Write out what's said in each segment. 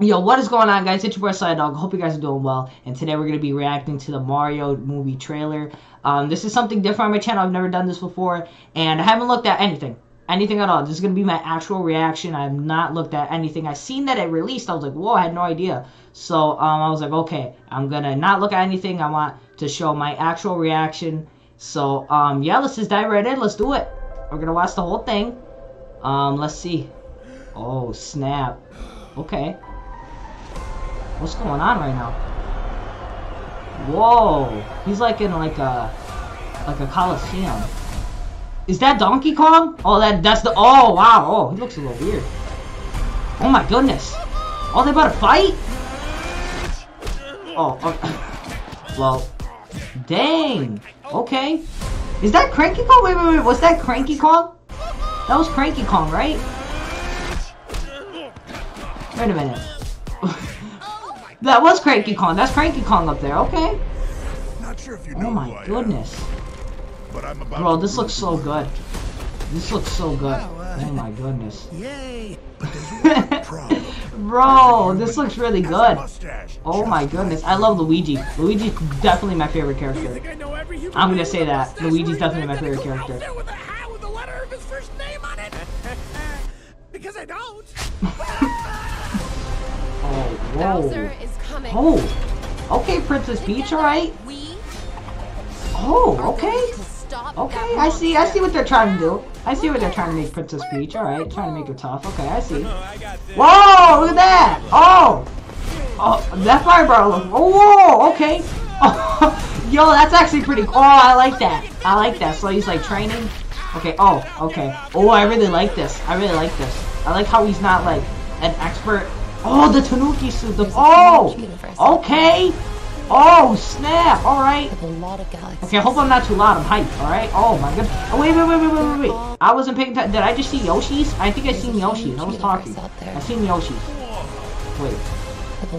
Yo, what is going on, guys? It's your boy Sly Dog. Hope you guys are doing well. And today we're going to be reacting to the Mario movie trailer. Um, this is something different on my channel. I've never done this before. And I haven't looked at anything. Anything at all. This is going to be my actual reaction. I have not looked at anything. I seen that it released. I was like, whoa, I had no idea. So um, I was like, okay, I'm going to not look at anything. I want to show my actual reaction. So, um, yeah, let's just dive right in. Let's do it. We're going to watch the whole thing. Um, let's see. Oh, snap. Okay. What's going on right now? Whoa! He's like in like a like a coliseum. Is that Donkey Kong? Oh, that that's the. Oh wow! Oh, he looks a little weird. Oh my goodness! Oh, they about to fight? Oh, oh. well, dang. Okay. Is that Cranky Kong? Wait, wait, wait. Was that Cranky Kong? That was Cranky Kong, right? Wait a minute. That was Cranky Kong. That's Cranky Kong up there. Okay. Not sure if you Oh know my I am, goodness. but I'm about Bro, this looks so good. This looks so good. Oh, uh, Oh my goodness. Yay! But there's one problem. Bro, this looks really good. Oh my goodness. I love Luigi. Luigi's definitely my favorite character. I know every human I'm gonna say that. Luigi's definitely my favorite character. outfit With a Oh, Bowser is coming. Oh. Okay, Princess Peach, alright. We Oh, okay. going to stop Okay, I see. I see what they're trying to do. I see what they're trying to make Princess Peach. All right, trying to make her tough. Okay, I see. Oh, I got this. Whoa! Look at that! Oh, oh, that fireball. Look. Oh, whoa! Okay. Yo, that's actually pretty. Oh, I like that. I like that. So he's like training. Okay. Oh, okay. Oh, I really like this. I really like this. I like how he's not like an expert. Oh, the Tanuki suit. The, oh, okay. Oh, snap. All right. A lot of. Okay, I hope I'm not too loud. I'm hyped, alright? Oh my god. Oh, wait, wait, wait, wait, wait, wait, wait. I wasn't paying attention. Did I just see Yoshi's? I think I seen Yoshi's. I was talking. I seen Yoshi's. Wait.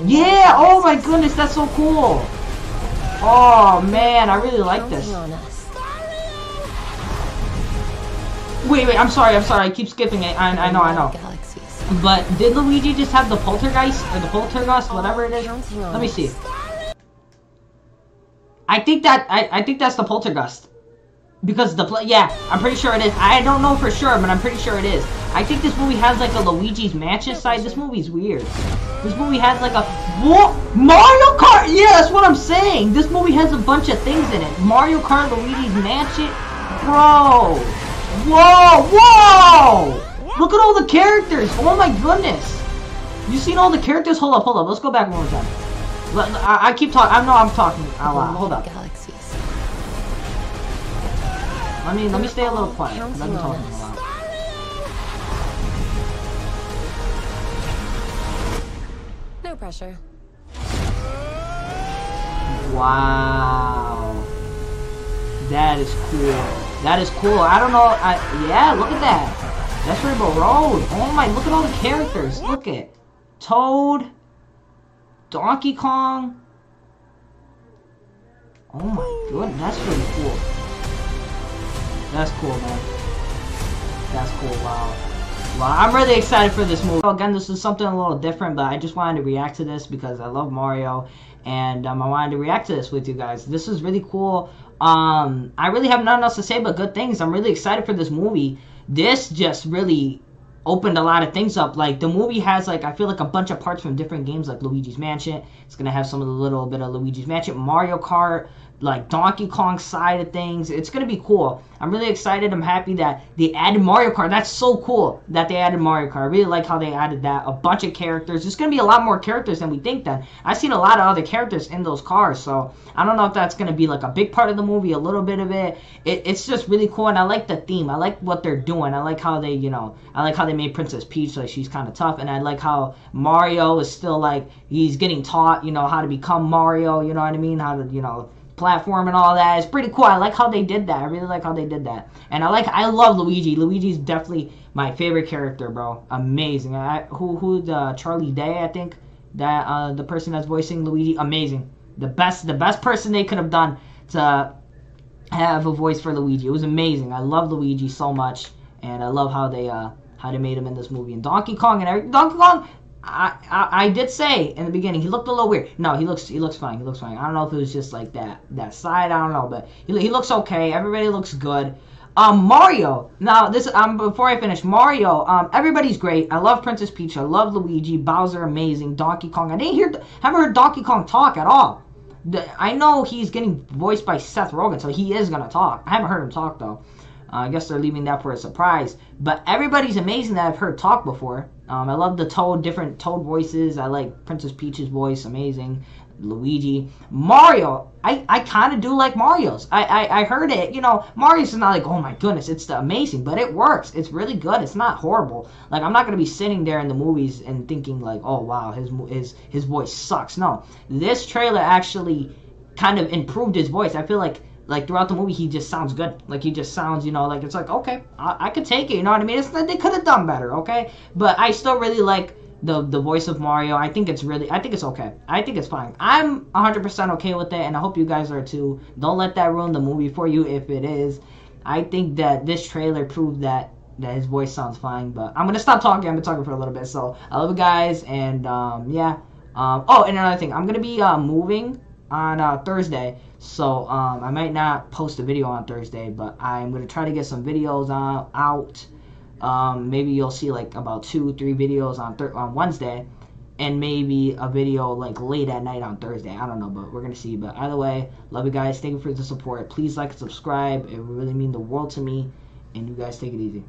Yeah! Oh my goodness, that's so cool! Oh man, I really like this. Wait, wait, I'm sorry, I'm sorry. I keep skipping it. I, I know, I know. But did Luigi just have the poltergeist? Or the poltergust? Whatever it is? Let me see. I think that I, I think that's the poltergust. Because the yeah, I'm pretty sure it is. I don't know for sure, but I'm pretty sure it is. I think this movie has like a Luigi's Mansion side. This movie's weird. This movie has like a what? Mario Kart. Yeah, that's what I'm saying. This movie has a bunch of things in it. Mario Kart, Luigi's Mansion, bro. Whoa, whoa! Look at all the characters. Oh my goodness. You seen all the characters? Hold up, hold up. Let's go back one more time. Let- I, I keep talking. I know I'm talking out loud. Hold up. Galaxies. Let me let me stay a little quiet. 'cause I've been talking a lot. No pressure. Wow. That is cool. That is cool. I don't know. I yeah. Look at that. That's Rainbow Road. Oh my! Look at all the characters. Look at Toad, Donkey Kong. Oh my goodness, that's really cool. That's cool, man. That's cool. Wow. Wow, I'm really excited for this movie. Again, this is something a little different, but I just wanted to react to this because I love Mario, and um, I wanted to react to this with you guys. This is really cool. Um, I really have nothing else to say but good things. I'm really excited for this movie. This just really opened a lot of things up. Like the movie has like I feel like a bunch of parts from different games, like Luigi's Mansion. It's gonna have some of the little bit of Luigi's Mansion, Mario Kart, like Donkey Kong side of things. It's gonna be cool. I'm really excited. I'm happy that they added Mario Kart. That's so cool that they added Mario Kart. I really like how they added that. A bunch of characters. There's gonna be a lot more characters than we think. Then I've seen a lot of other characters in those cars, so I don't know if that's gonna be like a big part of the movie, a little bit of it. it it's just really cool, and I like the theme. I like what they're doing. I like how they, you know, I like how they made Princess Peach like she's kind of tough, and I like how Mario is still like he's getting taught, you know, how to become Mario. You know what I mean? How to, you know platform and all that. It's pretty cool. I like how they did that. I really like how they did that. And I like I love Luigi. Luigi's definitely my favorite character, bro. Amazing. I, who who the Charlie Day, I think that uh the person that's voicing Luigi, amazing. The best the best person they could have done to have a voice for Luigi. It was amazing. I love Luigi so much and I love how they uh how they made him in this movie. And Donkey Kong and every, Donkey Kong I, I did say in the beginning he looked a little weird. No, he looks he looks fine. He looks fine. I don't know if it was just like that that side. I don't know, but he, he looks okay. Everybody looks good. Um, Mario. Now this um before I finish Mario. Um, everybody's great. I love Princess Peach. I love Luigi. Bowser amazing. Donkey Kong. I didn't hear haven't heard Donkey Kong talk at all. I know he's getting voiced by Seth Rogen, so he is gonna talk. I haven't heard him talk though. Uh, I guess they're leaving that for a surprise. But everybody's amazing that I've heard talk before. Um, I love the Toad, different Toad voices. I like Princess Peach's voice, amazing. Luigi, Mario. I, I kind of do like Mario's. I, I I heard it. You know, Mario's is not like oh my goodness, it's the amazing, but it works. It's really good. It's not horrible. Like I'm not gonna be sitting there in the movies and thinking like oh wow his his his voice sucks. No, this trailer actually kind of improved his voice. I feel like like throughout the movie he just sounds good. Like he just sounds, you know, like it's like okay, I, I could take it. You know what I mean? It's they could have done better, okay? But I still really like the the voice of Mario. I think it's really, I think it's okay. I think it's fine. I'm 100% okay with it, and I hope you guys are too. Don't let that ruin the movie for you if it is. I think that this trailer proved that that his voice sounds fine. But I'm gonna stop talking. I've been talking for a little bit, so I love you guys, and um, yeah. Um, oh, and another thing, I'm gonna be uh, moving on uh, Thursday. So um, I might not post a video on Thursday, but I'm gonna try to get some videos on, out. Um, maybe you'll see like about two, three videos on thir- on Wednesday, and maybe a video like late at night on Thursday. I don't know, but we're gonna see. But either way, love you guys. Thank you for the support. Please like and subscribe. It really mean the world to me. And you guys take it easy.